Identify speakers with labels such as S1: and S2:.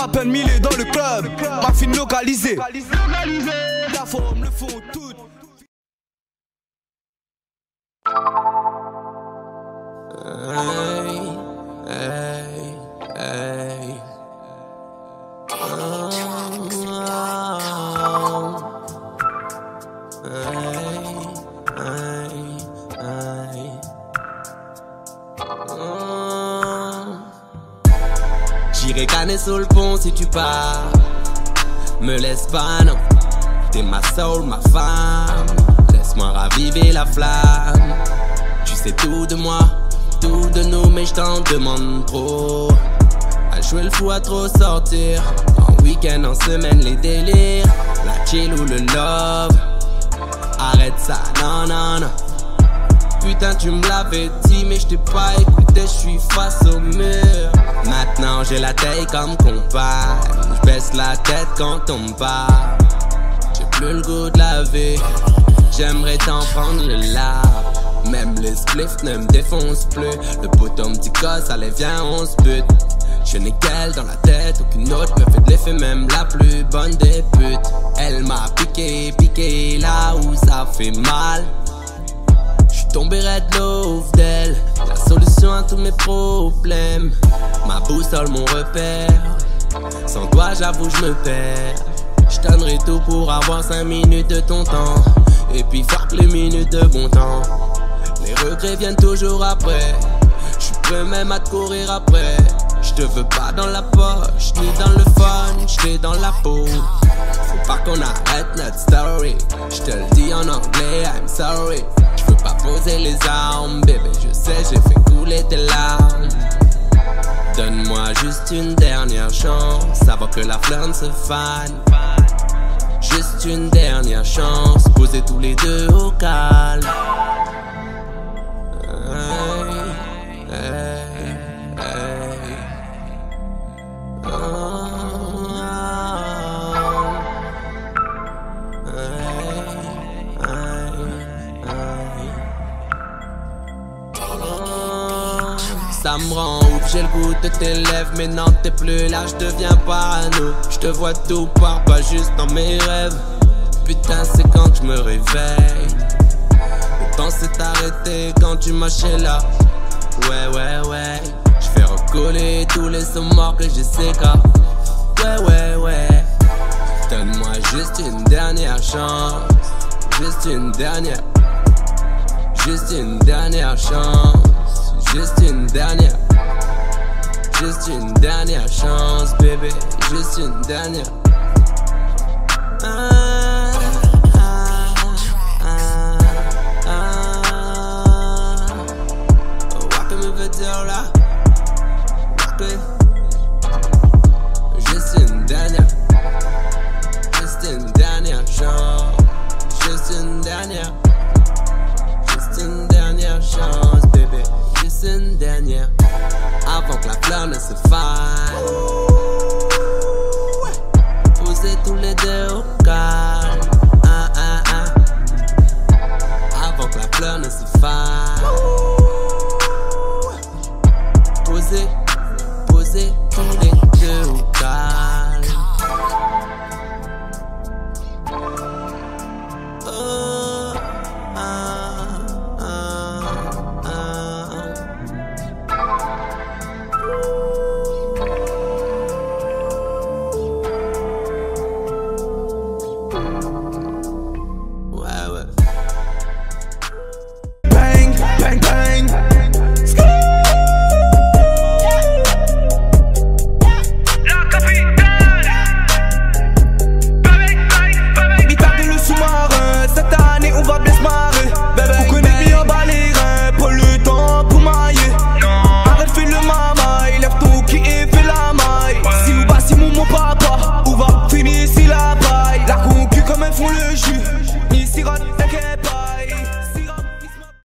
S1: À peine mille dans le club, ma fille localisée. La forme, le fond, tout.
S2: J'irai sur le pont si tu pars. Me laisse pas, non. T'es ma soul, ma femme. Laisse-moi raviver la flamme. Tu sais tout de moi, tout de nous, mais je t'en demande trop. À jouer le fou, à trop sortir. En week-end, en semaine, les délires. La chill ou le love. Arrête ça, non, non, non. Putain, tu me l'avais dit, mais je t'ai pas écouté, je suis face au mur. J'ai la taille comme compagne. Je baisse la tête quand on me parle. J'ai plus le goût de la vie. J'aimerais t'en prendre le lave. Même les spliffs ne me défoncent plus. Le bouton me dit gosse, allez viens, on se bute. Je n'ai qu'elle dans la tête, aucune autre me fait de l'effet, même la plus bonne des putes. Elle m'a piqué, piqué là où ça fait mal. J'suis tombé red love d'elle, la solution à tous mes problèmes. Ma boussole, mon repère. Sans toi, j'avoue, je me perds. Je tout pour avoir 5 minutes de ton temps. Et puis fuck les minutes de bon temps. Les regrets viennent toujours après. Je prêt même à te courir après. Je te veux pas dans la poche, ni dans le fun, j't'ai dans la peau. Faut pas qu'on arrête notre story. Je te le dis en anglais, I'm sorry. Je veux pas poser les armes, bébé. Je sais, j'ai fait couler tes larmes. Donne-moi juste une dernière chance, savoir que la ne se fane. Juste une dernière chance, poser tous les deux au calme. Ça me rend ouf, j'ai le goût de tes lèvres, mais non t'es plus là, je deviens parano. Je te vois tout part, pas juste dans mes rêves. Putain, c'est quand je me réveille. Le temps s'est arrêté quand tu marchais là. Ouais, ouais, ouais. Je fais recoller tous les morts que j'ai. Ouais, ouais, ouais. Donne-moi juste une dernière chance. Juste une dernière. Juste une dernière chance. Juste une dernière. Juste une dernière chance, bébé. Juste une dernière. Ah, ah, ah, me veut dire là? Que- Juste une dernière. Juste une dernière chance. Juste une dernière. Dernière. Avant que la fleur ne se fasse. Posez tous les deux au calme.